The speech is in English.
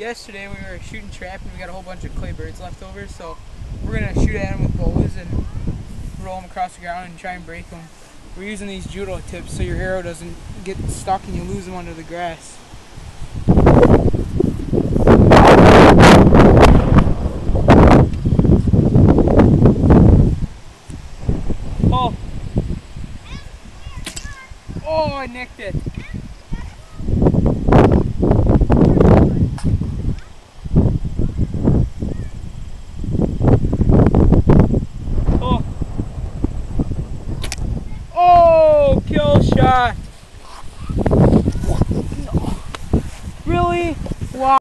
yesterday we were shooting trap and we got a whole bunch of clay birds left over, so we're gonna shoot at them with bows and roll them across the ground and try and break them. We're using these judo tips so your arrow doesn't get stuck and you lose them under the grass. Oh! Oh, I nicked it. kill shot. Really? Wow.